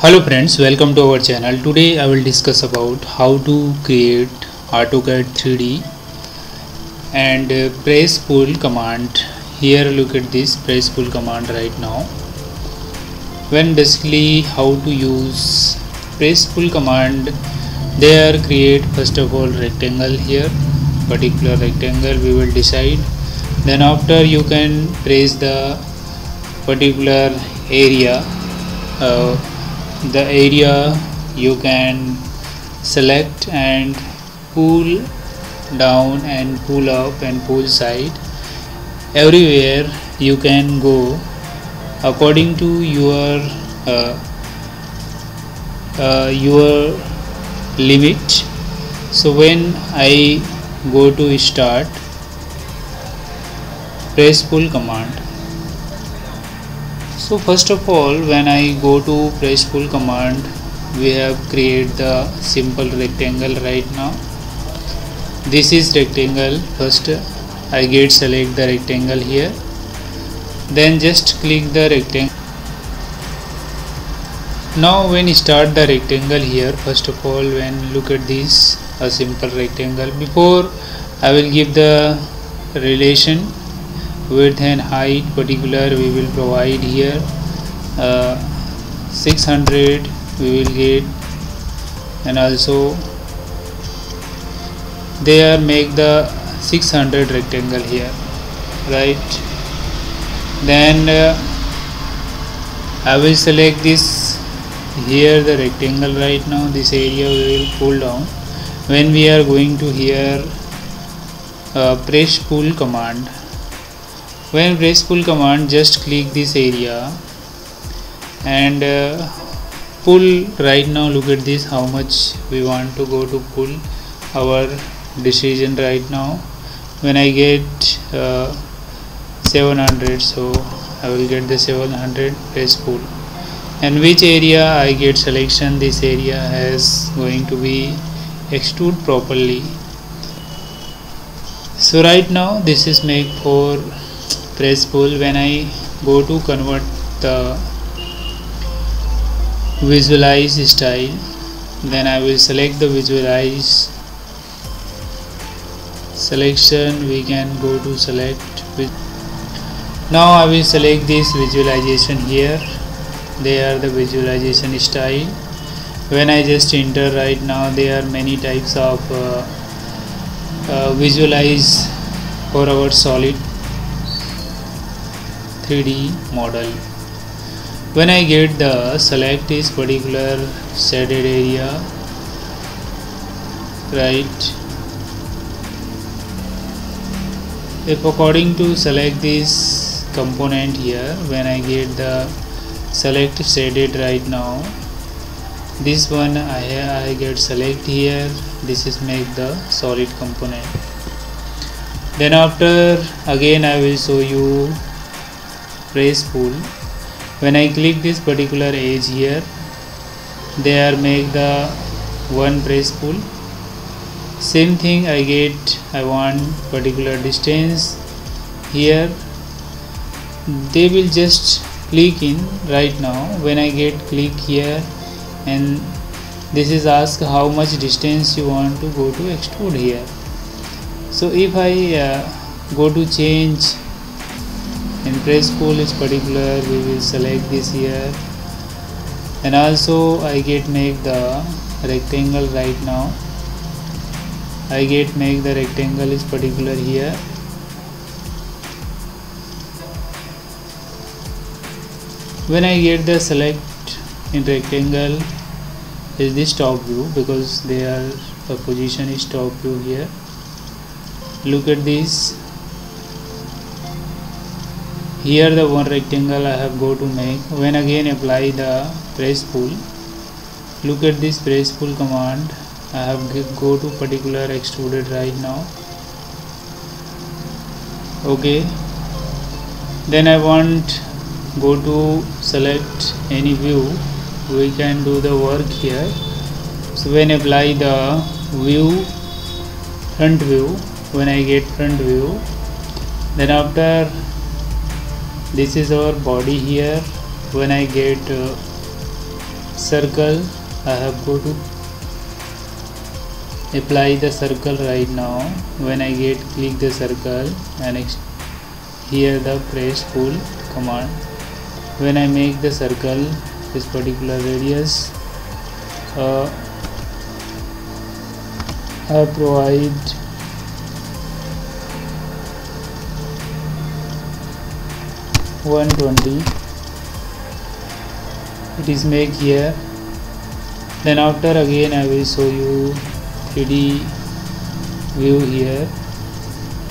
hello friends welcome to our channel. Today i will discuss about how to create autocad 3d and uh, press pull command. Here look at this press pull command right now. When basically how to use press pull command there create first of all rectangle here. Particular rectangle we will decide. Then after you can press the particular area uh, the area you can select and pull down and pull up and pull side. Everywhere you can go according to your uh, uh, your limit. So when I go to start press pull command so first of all when I go to press pull command we have create the simple rectangle right now. This is rectangle. First I get select the rectangle here. Then just click the rectangle. Now when you start the rectangle here first of all when look at this a simple rectangle. Before I will give the relation width and height particular we will provide here. Uh, 600 we will get. And also there make the 600 rectangle here right? Then uh, I will select this here the rectangle right now this area we will pull down. When we are going to here uh, press pull command when press pull command just click this area and uh, pull right now look at this how much we want to go to pull our decision right now. When I get uh, 700 so I will get the 700 press pull and which area I get selection this area has going to be extrude properly. So right now this is make for press pull when I go to convert the visualize style then I will select the visualize selection. We can go to select now I will select this visualization here. They are the visualization style. When I just enter right now there are many types of uh, uh, visualize for our solid 3d model. When I get the select this particular shaded area right if according to select this component here when I get the select shaded right now this one I, I get select here this is make the solid component. Then after again I will show you pull when I click this particular edge here they are make the one pull same thing I get I want particular distance here. They will just click in right now. When I get click here and this is ask how much distance you want to go to extrude here. So if I uh, go to change in pull is particular we will select this here and also I get make the rectangle right now. I get make the rectangle is particular here. When I get the select in rectangle is this top view because they are the position is top view here. Look at this here the one rectangle I have go to make. When again apply the press pull. Look at this press pull command. I have go to particular extruded right now. Okay. Then I want go to select any view. We can do the work here. So when apply the view front view when I get front view then after this is our body here. When I get uh, circle I have go to apply the circle right now. When I get click the circle and here the press pull command. When I make the circle this particular radius uh, I provide one twenty. It is make here. Then after again I will show you 3d view here.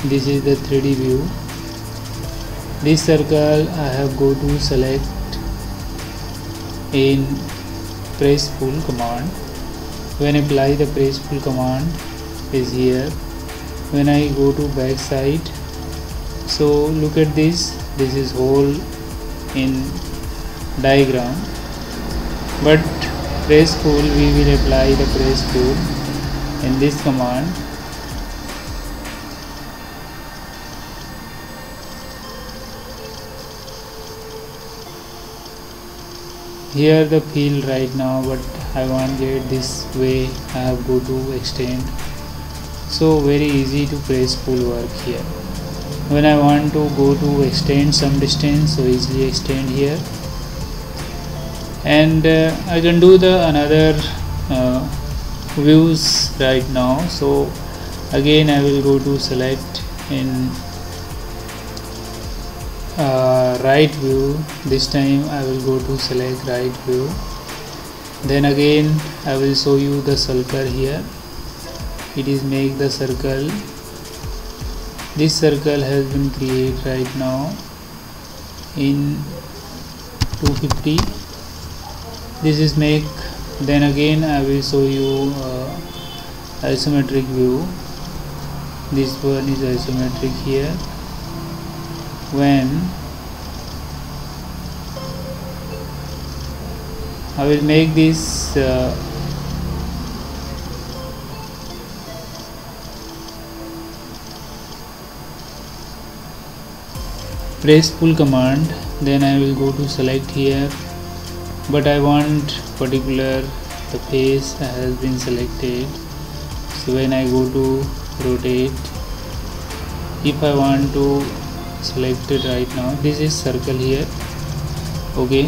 This is the 3d view. This circle I have go to select in press pull command. When apply the press pull command is here. When I go to back side so look at this this is whole in diagram but press pull we will apply the press pull in this command. Here the field right now but I want get this way I have go to extend. So very easy to press pull work here when I want to go to extend some distance so easily extend here. And uh, I can do the another uh, views right now. So again I will go to select in uh, right view. This time I will go to select right view. Then again I will show you the circle here. It is make the circle this circle has been created right now in 250 this is make then again I will show you uh, isometric view. This one is isometric here. When I will make this uh, press pull command then I will go to select here. But I want particular the face has been selected. So when I go to rotate if I want to select it right now this is circle here okay.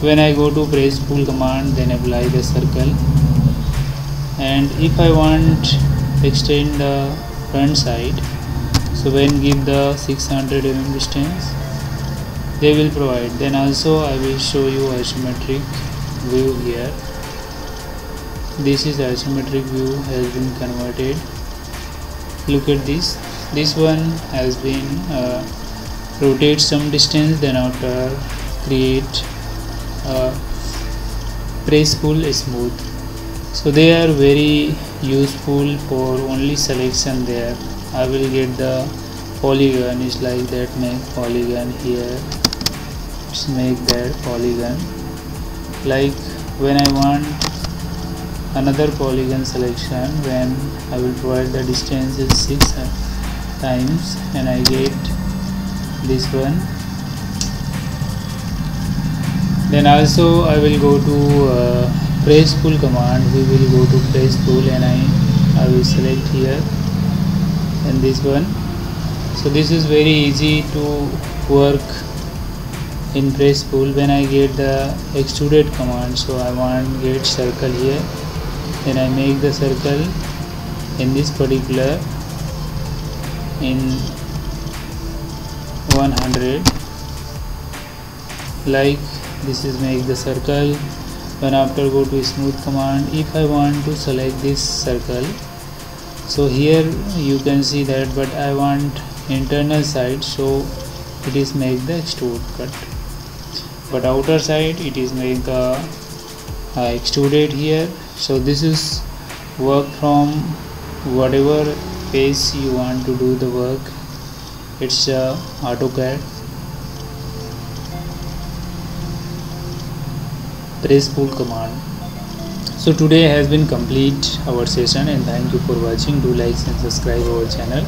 When I go to press pull command then apply the circle. And if I want extend the front side so when give the 600 mm distance they will provide. Then also I will show you isometric view here. This is isometric view has been converted. Look at this. This one has been uh, rotate some distance then after create uh, press pull smooth. So they are very useful for only selection there I will get the polygon. Is like that make polygon here. Let's make that polygon. Like when I want another polygon selection when I will provide the distance is 6 times and I get this one. Then also I will go to uh, press pull command. We will go to press pull and I, I will select here and this one. So this is very easy to work in press pull when I get the extruded command. So I want get circle here. Then I make the circle in this particular in 100 like this is make the circle. When after go to smooth command if I want to select this circle so here you can see that but I want internal side so it is make the extrude cut. But outer side it is make a uh, extruded here. So this is work from whatever pace you want to do the work. It's uh, AutoCAD. Press pull command so today has been complete our session and thank you for watching. Do like and subscribe our channel